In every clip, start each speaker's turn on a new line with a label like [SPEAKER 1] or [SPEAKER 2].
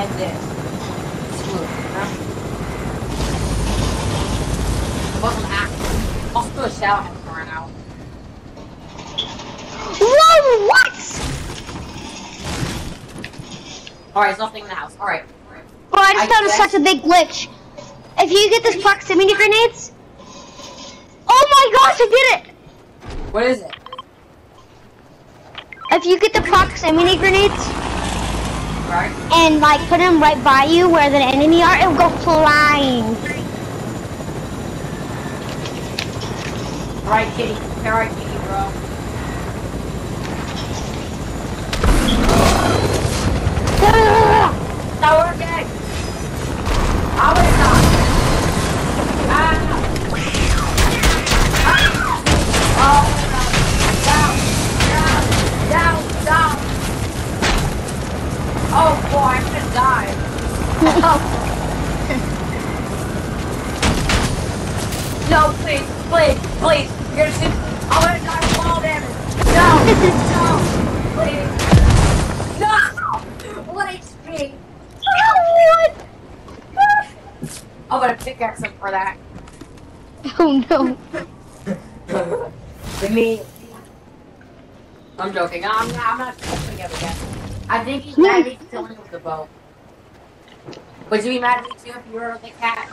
[SPEAKER 1] and this. You know? Wasn't active. Also, the shower has run out.
[SPEAKER 2] Whoa, what?
[SPEAKER 1] Alright, there's nothing in the house. Alright.
[SPEAKER 2] Bro, I just
[SPEAKER 1] I
[SPEAKER 2] found
[SPEAKER 1] guess-
[SPEAKER 2] such a big glitch. If you get this proximity grenades, oh my gosh, I did it!
[SPEAKER 1] What is it?
[SPEAKER 2] If you get the proximity grenades
[SPEAKER 1] Right?
[SPEAKER 2] and like put them right by you where the enemy are, it'll go flying.
[SPEAKER 1] Alright, kitty. Alright, kitty, bro. No, please, please, please. You're gonna shoot. I'm gonna die from fall damage. No, no, please. No! What HP? I'm gonna pickaxe him for that.
[SPEAKER 2] Oh no.
[SPEAKER 1] Me. I'm joking. I'm not, I'm not touching him again. I think he's mad for killing with the bow. Would you be mad at me too if you were the cat?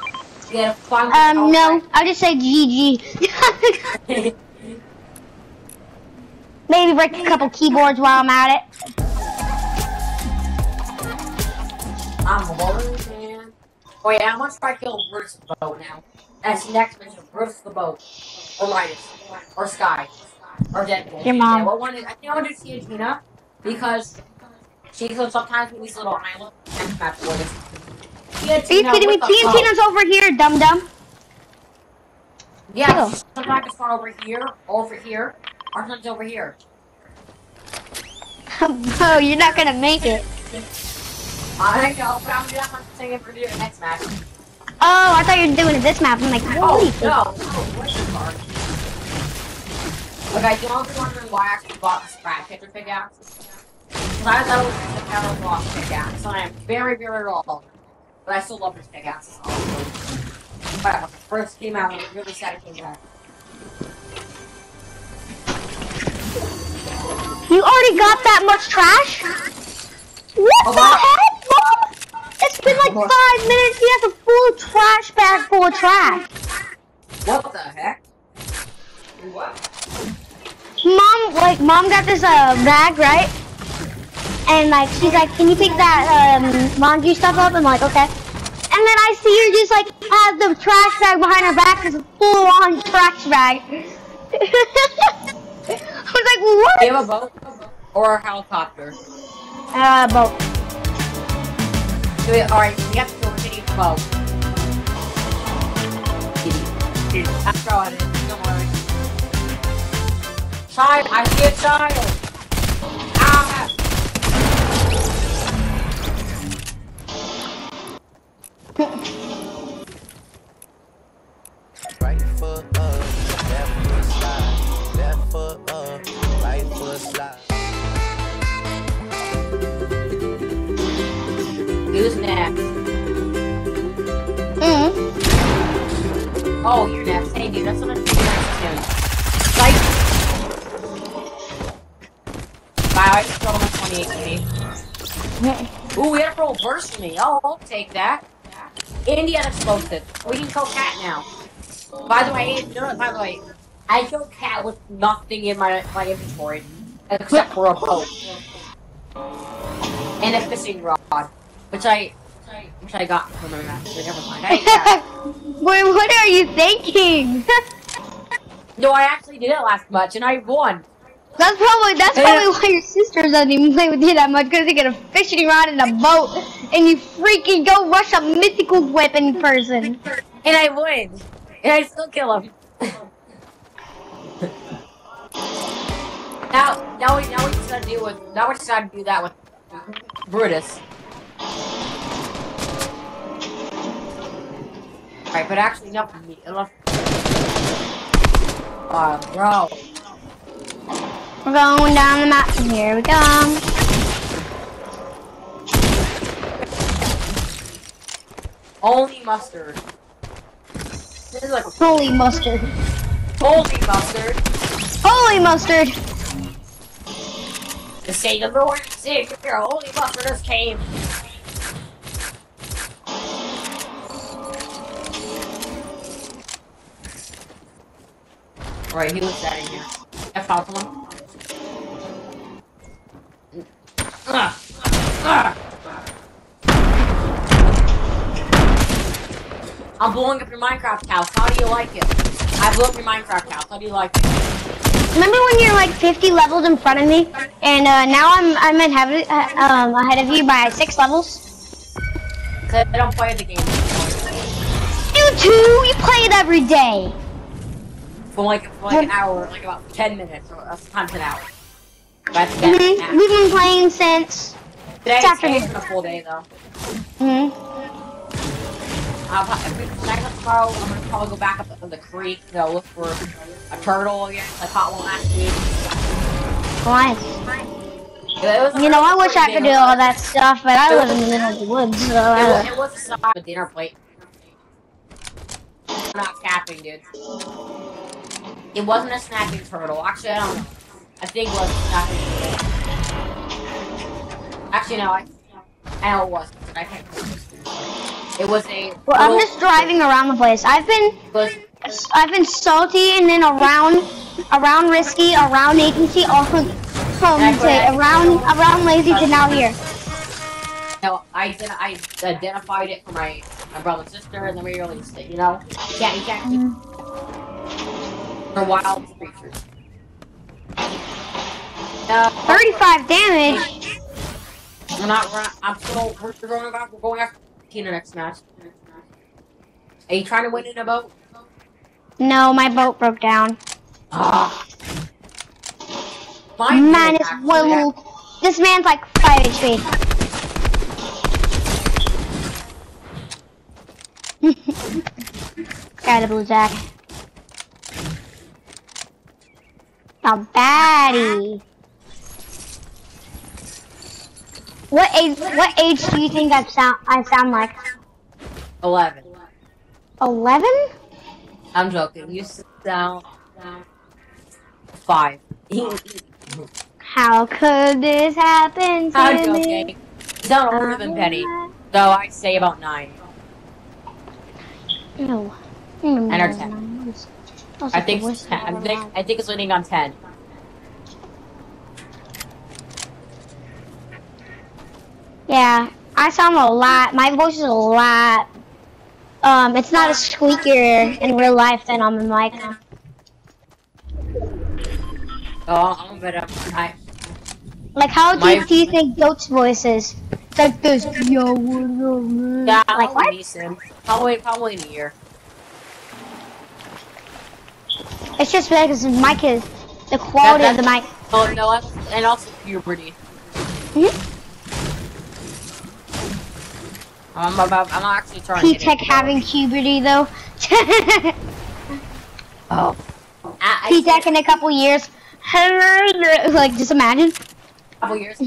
[SPEAKER 1] Fun
[SPEAKER 2] Um, no, I'll just say GG. Maybe break a couple keyboards while I'm at it.
[SPEAKER 1] I'm a warrior man. Oh yeah, I'm gonna try to kill Bruce the boat now. That's the next mission. Bruce the boat. Or Midas. Or Skye. Or Deadpool.
[SPEAKER 2] Your mom.
[SPEAKER 1] Yeah, what one is, I think I want to do Gina, because she sometimes with these little island and map for this.
[SPEAKER 2] Are you kidding me? TNTina's over here, dum dum.
[SPEAKER 1] Yeah,
[SPEAKER 2] Oh.
[SPEAKER 1] sometimes it's far over here, over here, or sometimes over here.
[SPEAKER 2] oh, you're not gonna make it.
[SPEAKER 1] I know, but I'm just saying it for the next match.
[SPEAKER 2] Oh, I thought you were doing it this map. I'm like,
[SPEAKER 1] Oh,
[SPEAKER 2] holy
[SPEAKER 1] no. Oh, the card? Okay, you all be wondering why I actually bought the scrap pitcher pickaxe. Because I thought it was just a power block pickaxe, and I am very, very low. But I still love this pickaxe. Whatever. First came out, I'm really sad it came back.
[SPEAKER 2] You already got that much trash? What
[SPEAKER 1] Oh,
[SPEAKER 2] the
[SPEAKER 1] wow.
[SPEAKER 2] heck, Mom? It's been like five minutes. He has a full trash bag full of trash.
[SPEAKER 1] What the heck? What?
[SPEAKER 2] Mom, like, mom got this uh bag, right? And like, she's like, can you pick that um laundry stuff up? I'm like, okay. And then I see her just like have the trash bag behind her back. It's a full on trash bag. I was like, what?
[SPEAKER 1] Do you have a boat? Or a helicopter?
[SPEAKER 2] Uh, boat.
[SPEAKER 1] Do it. Alright, we have to go with Kitty's boat. Kitty. I'll throw it. Don't worry. Child, I see a child.
[SPEAKER 3] Right foot up, left foot slide, left foot up, right foot slide.
[SPEAKER 1] Who's next?
[SPEAKER 2] Mm.
[SPEAKER 1] Oh, you're next. Hey, dude, that's what I'm doing next soon. Like. Wow, I just rolled my 28 kitty. Ooh, we had a roll burst for me. Oh, I'll take that. India explosive. We can kill cat now. By the way, no, no, by the way, I killed cat with nothing in my my inventory except for a boat and a fishing rod, which I which I got from my master. Never mind. I.
[SPEAKER 2] Wait, what are you thinking?
[SPEAKER 1] No, I actually did it last much, and I won.
[SPEAKER 2] That's probably that's probably why your sister doesn't even play with you that much because they get a fishing rod and a boat, and you freaking go rush a mythical weapon person.
[SPEAKER 1] And I would. And I still kill him. now, now we, now we just gotta deal with, now we just gotta do that with Brutus. Alright, but actually, enough. Enough. Uh, bro.
[SPEAKER 2] We're going down the mountain. Here we go.
[SPEAKER 1] Only mustard. This is like a
[SPEAKER 2] Holy mustard.
[SPEAKER 1] holy mustard.
[SPEAKER 2] Holy mustard.
[SPEAKER 1] To say the Lord and Savior, holy mustard has came. Alright, he was that in here. I found someone. I'm blowing up your Minecraft house. How do you like it? I blew up your Minecraft house. How do you like it?
[SPEAKER 2] Remember when you're like 50 levels in front of me, and uh, now I'm I'm ahead of, uh, um, ahead of you by six levels?
[SPEAKER 1] Cause I don't play the game
[SPEAKER 2] You too. You play it every day.
[SPEAKER 1] for like for like an hour, like about ten minutes, or sometimes an hour. That's that.
[SPEAKER 2] hmm We've been playing since.
[SPEAKER 1] Today,
[SPEAKER 2] it's afternoon.
[SPEAKER 1] today's a full day though.
[SPEAKER 2] hmm
[SPEAKER 1] I'll, if we I tomorrow, I'm gonna probably go back up to the creek to look for a turtle again. I caught one last week.
[SPEAKER 2] Nice.
[SPEAKER 1] It was a
[SPEAKER 2] You know, I wish I could do all that stuff, but I live in the middle of the woods, so
[SPEAKER 1] It was,
[SPEAKER 2] uh,
[SPEAKER 1] it was a of a dinner plate. I'm not capping, dude. It wasn't a snapping turtle. Actually, I don't know. I think was turtle. Actually, no. I, I know it was. I can't. It was a.
[SPEAKER 2] well, I'm just driving around the place. I've been
[SPEAKER 1] was,
[SPEAKER 2] I've been salty and then around around risky, around agency, all from from to around around lazy to now here.
[SPEAKER 1] no, I did. I identified it for my my brother and sister, and then we released it. You know, yeah, can't keep. They're mm. wild creatures. Uh,
[SPEAKER 2] 35 damage.
[SPEAKER 1] We're not. We're not I'm still. We're, we're going. We're going after Tina next match. Are you trying to win in a boat?
[SPEAKER 2] No, my boat broke down.
[SPEAKER 1] Ah.
[SPEAKER 2] Man is well. This man's like 5 HP. Got a blue jack. A baddie. What age? What age do you think I sound? I sound like
[SPEAKER 1] Eleven.
[SPEAKER 2] eleven?
[SPEAKER 1] I'm joking. You sound five.
[SPEAKER 2] How could this happen to
[SPEAKER 1] I'm
[SPEAKER 2] me?
[SPEAKER 1] joking. You sound older than Penny. Though I say about nine.
[SPEAKER 2] No. Mm,
[SPEAKER 1] or ten.
[SPEAKER 2] no,
[SPEAKER 1] I think. I think. I think it's leaning on ten.
[SPEAKER 2] Yeah, I sound a lot. My voice is a lot. Um, it's not as squeakier in real life than on the mic.
[SPEAKER 1] Oh, I'm gonna. I.
[SPEAKER 2] Like, how
[SPEAKER 1] My-
[SPEAKER 2] deep do you think goat's voice is? It's like this. Yo, what up, man?
[SPEAKER 1] Yeah,
[SPEAKER 2] like what?
[SPEAKER 1] decent. Probably. Probably in a year.
[SPEAKER 2] It's just because the mic is the quality of the mic.
[SPEAKER 1] Oh no, and also puberty.
[SPEAKER 2] Mhm.
[SPEAKER 1] I'm about. I'm actually trying. to get
[SPEAKER 2] P-Tech having puberty though.
[SPEAKER 1] Oh. I, I
[SPEAKER 2] P-Tech in a couple years. like, just imagine.
[SPEAKER 1] couple years.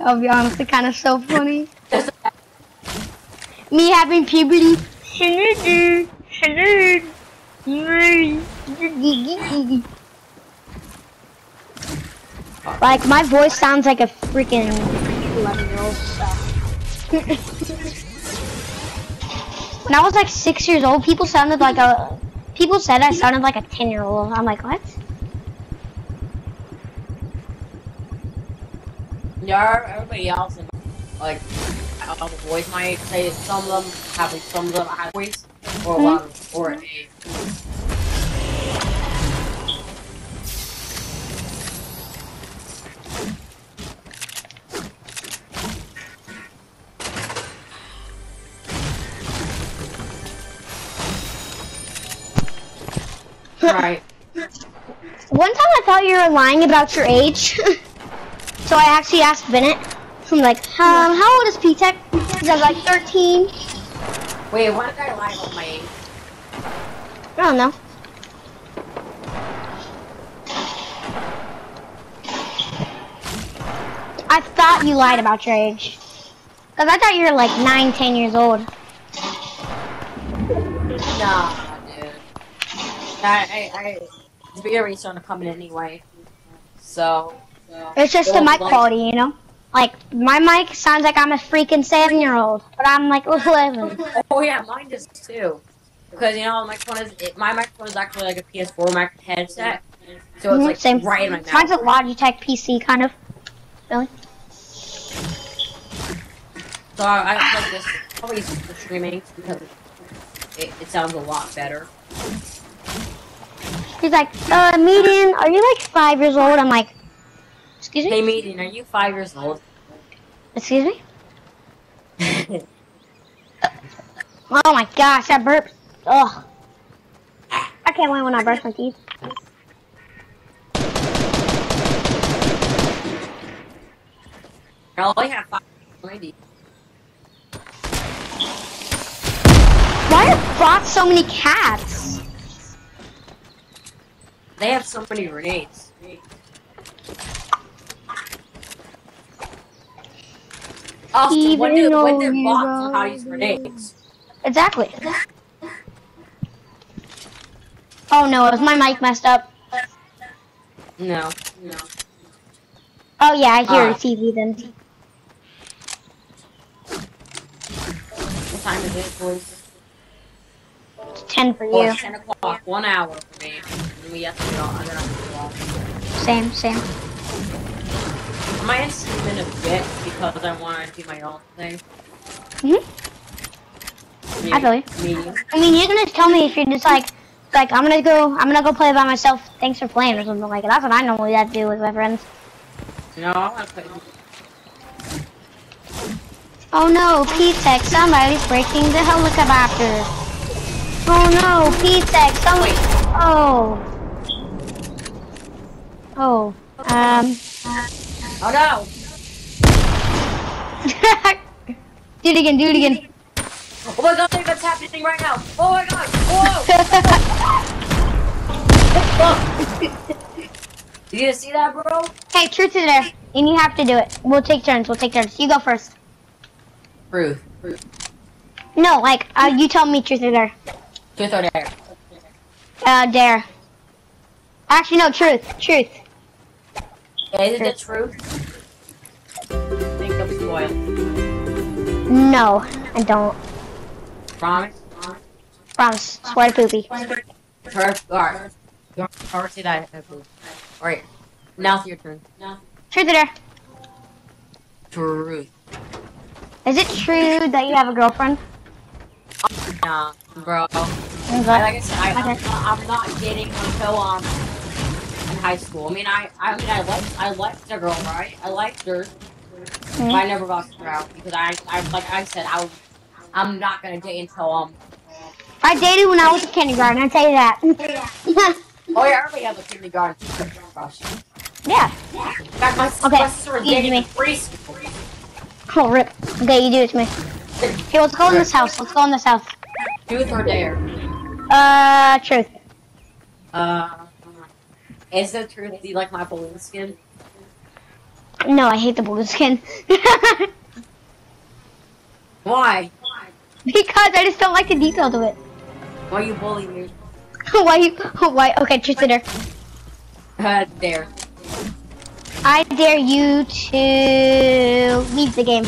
[SPEAKER 2] I'll be honest, it's kind of so funny. Me having puberty. Like my voice sounds like a freaking 11 year old. when I was like six years old, people sounded like a. People said I sounded like a 10 year old. I'm like, what?
[SPEAKER 1] Yeah, everybody else, in, like, uh, the boys might say some of them have, like, some of them have voice, or a lot of, or a. Right.
[SPEAKER 2] One time I thought you were lying about your age. so I actually asked Bennett. I'm like, um, how old is P-Tech? He's like 13.
[SPEAKER 1] Wait, why did I lie about my age?
[SPEAKER 2] I don't know. I thought you lied about your age. Cause I thought you were like nine, ten years old.
[SPEAKER 1] Nah. I, I, I, the video rate's starting to come in anyway. So,
[SPEAKER 2] It's just the mic
[SPEAKER 1] like-
[SPEAKER 2] quality, you know? Like, my mic sounds like I'm a freaking seven year old, but I'm like 11.
[SPEAKER 1] oh yeah, mine does too. Because you know, my microphone is it, my microphone is actually like a PS4 mic headset, so it's
[SPEAKER 2] Mhm,
[SPEAKER 1] like
[SPEAKER 2] same.
[SPEAKER 1] right in my
[SPEAKER 2] Mine's a
[SPEAKER 1] mouth.
[SPEAKER 2] Logitech PC, kind of. Really?
[SPEAKER 1] So I, I like this probably for streaming because it, it sounds a lot better.
[SPEAKER 2] He's like, uh, Medain, are you like five years old? I'm like, excuse me?
[SPEAKER 1] Hey,
[SPEAKER 2] me?
[SPEAKER 1] Medain, are you five years old?
[SPEAKER 2] Excuse me? Oh my gosh, that burp. Ugh. I can't wait when I brush my teeth.
[SPEAKER 1] I only have five.
[SPEAKER 2] Why are bots so many cats?
[SPEAKER 1] They have so many grenades. Austin, when, do, when did
[SPEAKER 2] you
[SPEAKER 1] bots know how to use grenades?
[SPEAKER 2] Exactly. Oh no, is my mic messed up?
[SPEAKER 1] No, no.
[SPEAKER 2] Oh yeah, I hear
[SPEAKER 1] Ah.
[SPEAKER 2] a TV then.
[SPEAKER 1] What time is it, boys?
[SPEAKER 2] 10 for you.
[SPEAKER 1] 10 o'clock. One hour for me. And we have to go. Have to.
[SPEAKER 2] Same, same.
[SPEAKER 1] I might stream in a bit because I want to do my own thing.
[SPEAKER 2] Mhm. I believe.
[SPEAKER 1] Medium.
[SPEAKER 2] I mean, you can just tell me if you're just like, like I'm gonna go, I'm gonna go play by myself. Thanks for playing or something like that. That's what I normally like to do with my friends.
[SPEAKER 1] No, I want to play.
[SPEAKER 2] Oh no, P-Tech, somebody's breaking the helicopter. Oh no, P-Tech, some.
[SPEAKER 1] Wait.
[SPEAKER 2] Oh. Oh. Um.
[SPEAKER 1] Oh no!
[SPEAKER 2] do it again, do it again.
[SPEAKER 1] Oh my god, that's happening right now! Oh my god! Whoa! Did you see that, bro?
[SPEAKER 2] hey, truth is there, and you have to do it. We'll take turns. We'll take turns. You go first.
[SPEAKER 1] Ruth.
[SPEAKER 2] No, like uh, you tell me truth or dare.
[SPEAKER 1] Truth or dare?
[SPEAKER 2] Uh, dare. Actually, no, truth. Truth.
[SPEAKER 1] Is it the truth? Think of spoil.
[SPEAKER 2] No, I don't.
[SPEAKER 1] Promise?
[SPEAKER 2] Promise. Swear to poopy.
[SPEAKER 1] Perfect. Alright. Alright, see that. Alright. Now it's your turn.
[SPEAKER 2] Truth or dare.
[SPEAKER 1] Truth.
[SPEAKER 2] Is it true that you have a girlfriend?
[SPEAKER 1] Nah, bro. Like I said, I, I'm, not, not getting until um in high school. I mean, I I mean, I liked I liked the girl, right? I liked her, but I never got her out because I I like I said I I'm not gonna date until um.
[SPEAKER 2] I dated when I was in kindergarten. I tell you that.
[SPEAKER 1] Oh yeah, I already have a kindergarten crush. In
[SPEAKER 2] yeah.
[SPEAKER 1] fact, my,
[SPEAKER 2] Okay,
[SPEAKER 1] my sister dating
[SPEAKER 2] me.
[SPEAKER 1] in preschool.
[SPEAKER 2] Oh, rip. Okay, you do it to me. Here, let's go in this house. Let's go in this house.
[SPEAKER 1] Truth or dare?
[SPEAKER 2] Uh, truth.
[SPEAKER 1] Uh, is the truth? Do you like my balloon skin?
[SPEAKER 2] No, I hate the blue skin.
[SPEAKER 1] Why?
[SPEAKER 2] because I just don't like the detail of it.
[SPEAKER 1] Why you bullying me?
[SPEAKER 2] why you? Why? Okay, truth or dare.
[SPEAKER 1] Uh, dare.
[SPEAKER 2] I dare you to leave the game.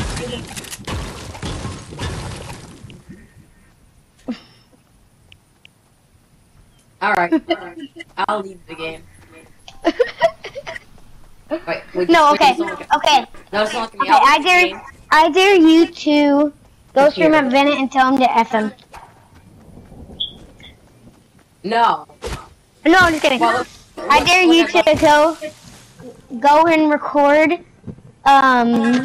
[SPEAKER 1] All right. I'll leave the game. Wait, wait,
[SPEAKER 2] No,
[SPEAKER 1] wait,
[SPEAKER 2] okay,
[SPEAKER 1] just look at-
[SPEAKER 2] okay,
[SPEAKER 1] No, at me.
[SPEAKER 2] okay. I dare. I dare you to go stream at Bennett and tell him to f him.
[SPEAKER 1] No.
[SPEAKER 2] No, I'm just kidding.
[SPEAKER 1] Well,
[SPEAKER 2] I dare you to go, go and record, um,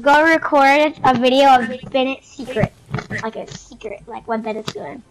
[SPEAKER 2] go record a video of Bennett's secret, like a secret, like what Bennett's doing.